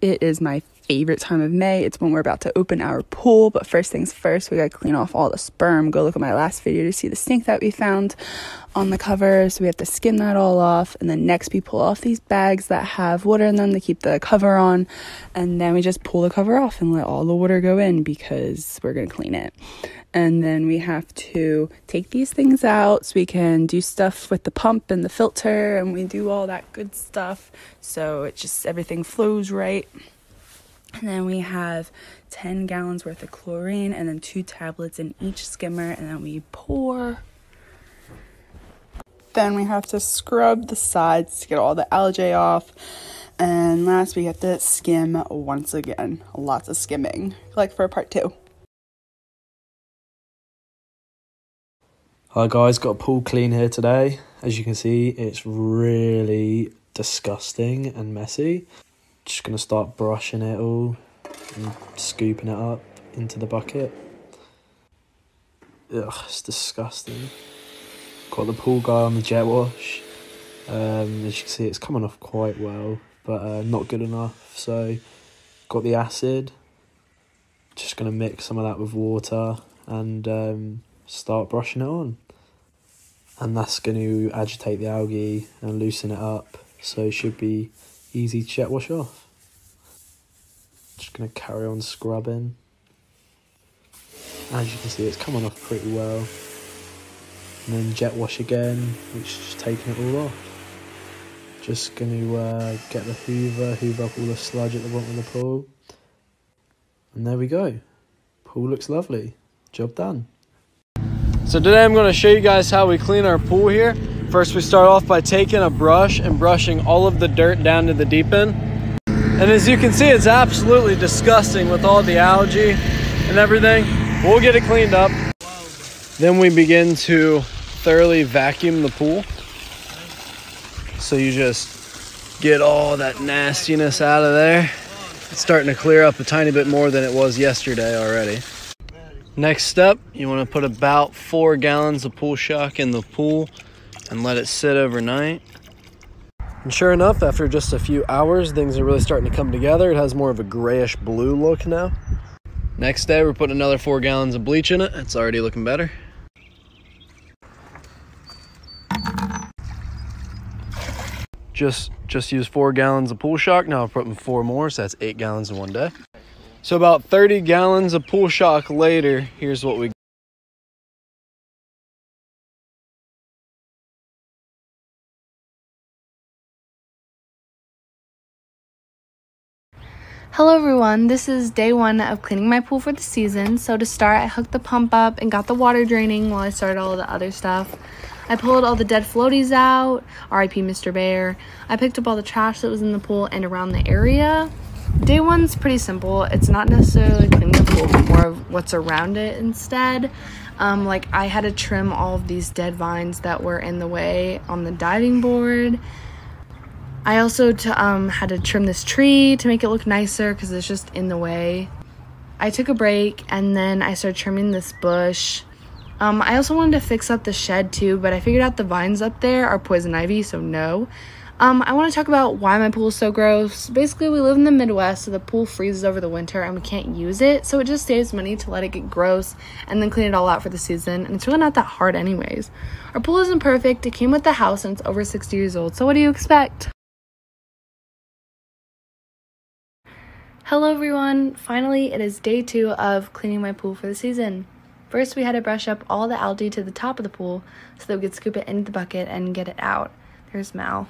It is my favorite time of May. It's when we're about to open our pool. But first things first, we gotta clean off all the sperm. Go look at my last video to see the stink that we found on the cover. So we have to skim that all off. And then next we pull off these bags that have water in them to keep the cover on. And then we just pull the cover off and let all the water go in because we're gonna clean it. And then we have to take these things out so we can do stuff with the pump and the filter and we do all that good stuff. So it just everything flows right. And then we have 10 gallons worth of chlorine and then two tablets in each skimmer. And then we pour. Then we have to scrub the sides to get all the algae off. And last, we have to skim once again. Lots of skimming, like for part two. Hi guys, got a pool clean here today. As you can see, it's really disgusting and messy. Just gonna start brushing it all and scooping it up into the bucket. Ugh, it's disgusting. Got the pool guy on the jet wash. Um, as you can see, it's coming off quite well, but uh, not good enough. So, got the acid. Just gonna mix some of that with water and um, start brushing it on and that's going to agitate the algae and loosen it up. So it should be easy to jet wash off. Just going to carry on scrubbing. As you can see it's coming off pretty well. And then jet wash again which is just taking it all off. Just going to uh, get the hoover hoover up all the sludge at the bottom of the pool. And there we go. Pool looks lovely. Job done so today I'm going to show you guys how we clean our pool here. First we start off by taking a brush and brushing all of the dirt down to the deep end. And as you can see it's absolutely disgusting with all the algae and everything. We'll get it cleaned up. Then we begin to thoroughly vacuum the pool. So you just get all that nastiness out of there. It's starting to clear up a tiny bit more than it was yesterday already. Next step, you want to put about four gallons of pool shock in the pool and let it sit overnight. And sure enough, after just a few hours, things are really starting to come together. It has more of a grayish blue look now. Next day, we're putting another four gallons of bleach in it. It's already looking better. Just, just use four gallons of pool shock. Now I'm putting four more, so that's eight gallons in one day. So about 30 gallons of pool shock later, here's what we Hello everyone, this is day one of cleaning my pool for the season. So to start, I hooked the pump up and got the water draining while I started all the other stuff. I pulled all the dead floaties out, RIP Mr. Bear. I picked up all the trash that was in the pool and around the area. Day one's pretty simple. It's not necessarily cleaning the pool, but more of what's around it instead. Um, like I had to trim all of these dead vines that were in the way on the diving board. I also um, had to trim this tree to make it look nicer because it's just in the way. I took a break and then I started trimming this bush. Um, I also wanted to fix up the shed too, but I figured out the vines up there are poison ivy, so no. Um, I want to talk about why my pool is so gross. Basically, we live in the Midwest, so the pool freezes over the winter and we can't use it. So it just saves money to let it get gross and then clean it all out for the season. And it's really not that hard, anyways. Our pool isn't perfect. It came with the house and it's over 60 years old. So what do you expect? Hello, everyone. Finally, it is day two of cleaning my pool for the season. First, we had to brush up all the algae to the top of the pool so that we could scoop it into the bucket and get it out. There's Mal.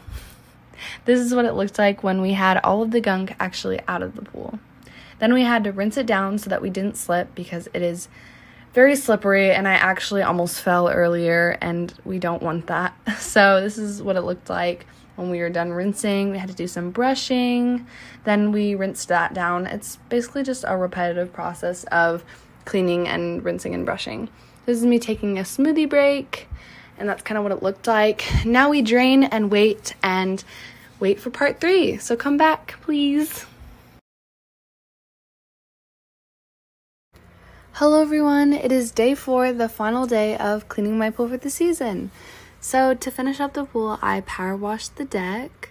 This is what it looked like when we had all of the gunk actually out of the pool. Then we had to rinse it down so that we didn't slip because it is very slippery and I actually almost fell earlier and we don't want that. So this is what it looked like when we were done rinsing. We had to do some brushing. Then we rinsed that down. It's basically just a repetitive process of cleaning and rinsing and brushing. This is me taking a smoothie break and that's kind of what it looked like. Now we drain and wait and wait for part three. So come back, please. Hello, everyone. It is day four, the final day of cleaning my pool for the season. So, to finish up the pool, I power washed the deck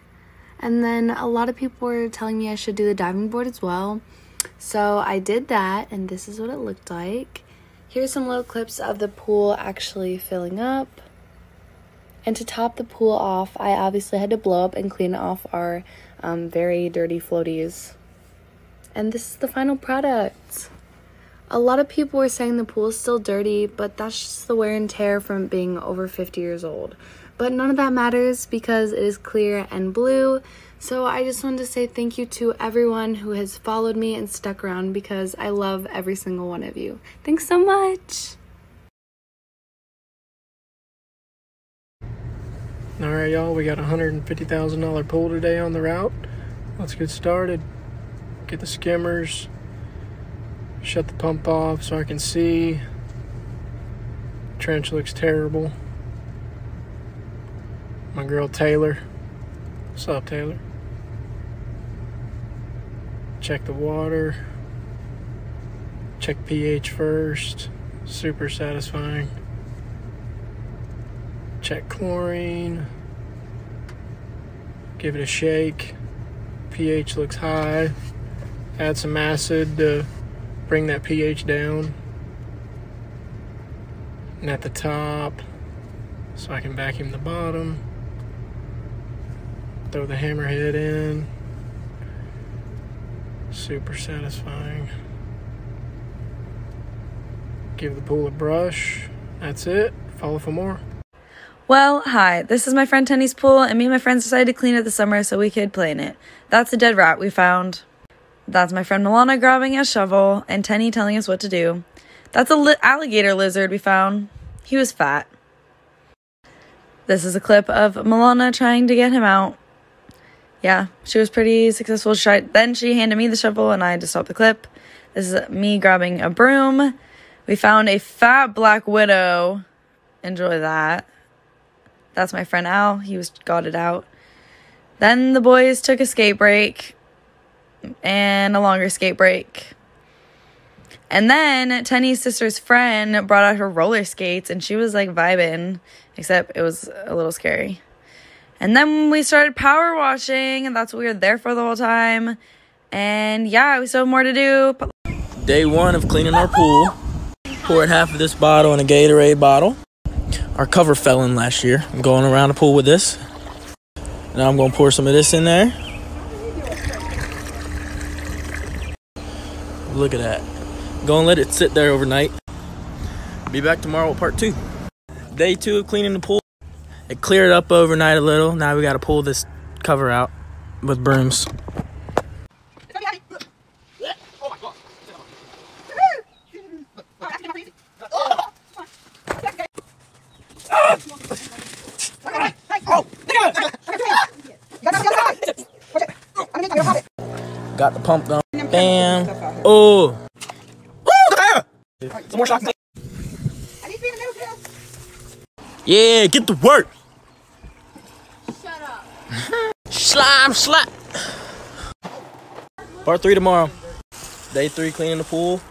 And then a lot of people were telling me I should do the diving board as well. So I did that, and this is what it looked like. Here's some little clips of the pool actually filling up. And to top the pool off, I obviously had to blow up and clean off our um, very dirty floaties. And this is the final product. A lot of people were saying the pool is still dirty, but that's just the wear and tear from being over 50 years old. But none of that matters because it is clear and blue. So I just wanted to say thank you to everyone who has followed me and stuck around because I love every single one of you. Thanks so much. All right, y'all, we got a $150,000 pool today on the route. Let's get started. Get the skimmers, shut the pump off so I can see. Trench looks terrible. My girl Taylor. What's up, Taylor? Check the water. Check pH first. Super satisfying. Check chlorine. Give it a shake. pH looks high. Add some acid to bring that pH down. And at the top, so I can vacuum the bottom. Throw the hammerhead in. Super satisfying. Give the pool a brush. That's it. Follow for more. Well, hi, this is my friend Tenny's pool, and me and my friends decided to clean it this summer so we could play in it. That's a dead rat we found. That's my friend Milana grabbing a shovel, and Tenny telling us what to do. That's a li- alligator lizard we found. He was fat. This is a clip of Milana trying to get him out. Yeah, she was pretty successful. She tried, then she handed me the shovel, and I had to stop the clip. This is me grabbing a broom. We found a fat black widow. Enjoy that. That's my friend Al. He was got it out. Then the boys took a skate break and a longer skate break. And then Tenny's sister's friend brought out her roller skates and she was like vibing, except it was a little scary. And then we started power washing, and that's what we were there for the whole time. And yeah, we still have more to do. Day one of cleaning our pool. Poured half of this bottle in a Gatorade bottle. Our cover fell in last year. I'm going around the pool with this. Now I'm going to pour some of this in there. Look at that. Go and let it sit there overnight. Be back tomorrow with part two. Day two of cleaning the pool. It cleared up overnight a little. Now we got to pull this cover out with brooms. Got the pump going. Bam. Oh. Some more shots. Yeah, get to work. Shut up. Slime slap. Part three tomorrow. Day three cleaning the pool.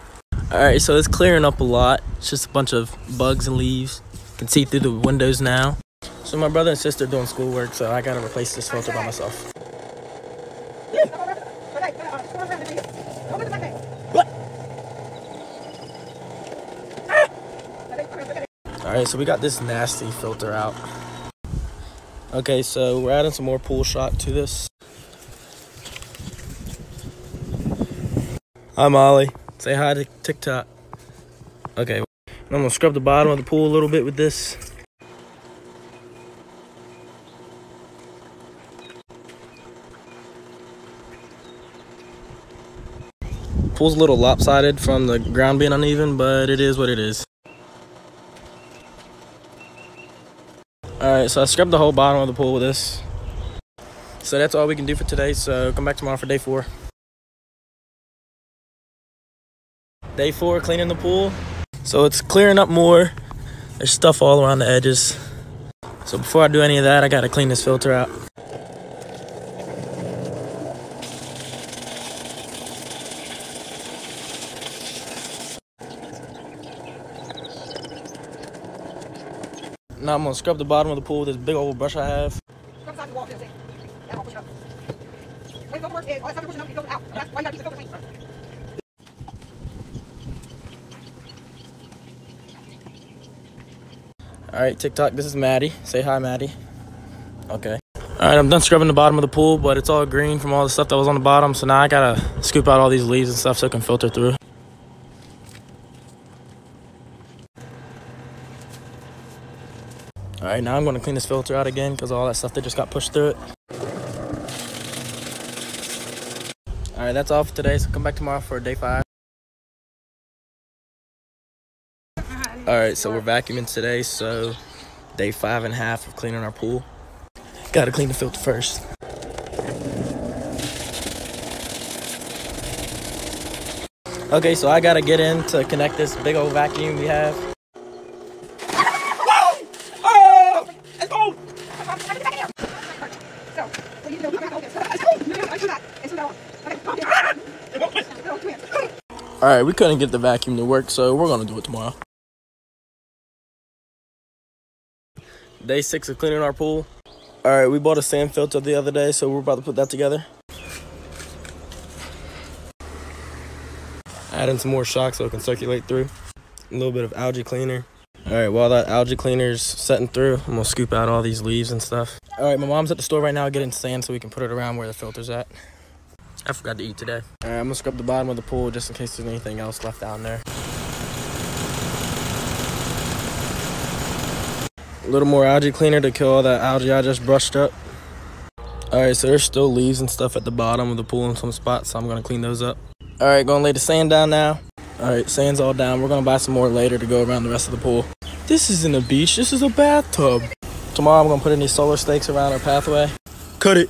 Alright, so it's clearing up a lot. It's just a bunch of bugs and leaves. You can see through the windows now. So my brother and sister doing schoolwork, so I gotta replace this filter by myself. Alright, so we got this nasty filter out. Okay, so we're adding some more pool shock to this. Hi, Molly. Say hi to TikTok. Okay, I'm gonna scrub the bottom of the pool a little bit with this. Pool's a little lopsided from the ground being uneven, but it is what it is. Alright, so I scrubbed the whole bottom of the pool with this. So that's all we can do for today, so come back tomorrow for day four. Day four, cleaning the pool. So it's clearing up more. There's stuff all around the edges. So before I do any of that, I gotta clean this filter out. Now I'm gonna scrub the bottom of the pool with this big old brush I have. All right, TikTok, this is Maddie. Say hi, Maddie. Okay. All right, I'm done scrubbing the bottom of the pool, but it's all green from all the stuff that was on the bottom. So now I gotta scoop out all these leaves and stuff so it can filter through. All right, now I'm gonna clean this filter out again because all that stuff that just got pushed through it. All right, that's all for today. So come back tomorrow for day five. All right, so we're vacuuming today. So day five and a half of cleaning our pool. Gotta clean the filter first. Okay, so I gotta get in to connect this big old vacuum we have. All right, we couldn't get the vacuum to work, so we're gonna do it tomorrow. Day six of cleaning our pool. All right, we bought a sand filter the other day, so we're about to put that together. Add in some more shock so it can circulate through. A little bit of algae cleaner. All right, while that algae cleaner's setting through, I'm gonna scoop out all these leaves and stuff. All right, my mom's at the store right now getting sand so we can put it around where the filter's at. I forgot to eat today. All right, I'm gonna scrub the bottom of the pool just in case there's anything else left down there. A little more algae cleaner to kill all that algae I just brushed up. All right, so there's still leaves and stuff at the bottom of the pool in some spots, so I'm gonna clean those up. All right, gonna lay the sand down now. All right, sand's all down. We're gonna buy some more later to go around the rest of the pool. This isn't a beach, this is a bathtub. Tomorrow I'm gonna put these solar stakes around our pathway. Cut it,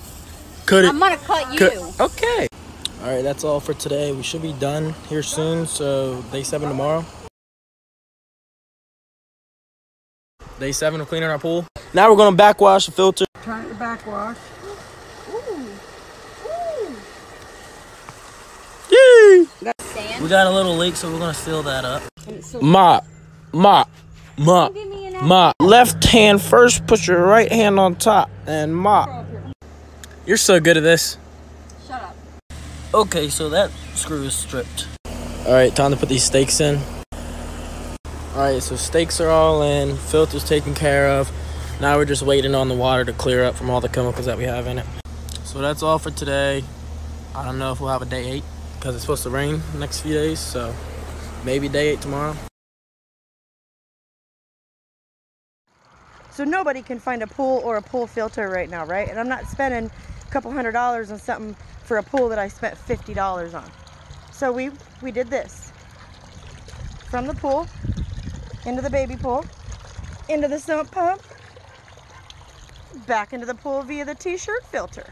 cut it. I'm gonna cut you. Cut. Okay. All right, that's all for today. We should be done here soon, so day seven tomorrow. Day seven of cleaning our pool. Now we're gonna backwash the filter. Trying to backwash. Yay! Sand. We got a little leak, so we're gonna seal that up. Mop, mop, mop, Give me an mop. Left hand first, put your right hand on top, and mop. You're so good at this. Shut up. Okay, so that screw is stripped. All right, time to put these stakes in. All right, so stakes are all in, filter's taken care of. Now we're just waiting on the water to clear up from all the chemicals that we have in it. So that's all for today. I don't know if we'll have a day eight because it's supposed to rain the next few days, so maybe day eight tomorrow. So nobody can find a pool or a pool filter right now, right? And I'm not spending a couple hundred dollars on something for a pool that I spent fifty dollars on. So we we did this. From the pool, into the baby pool, into the sump pump, back into the pool via the t-shirt filter.